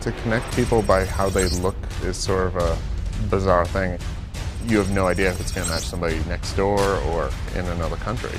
To connect people by how they look is sort of a bizarre thing. You have no idea if it's going to match somebody next door or in another country.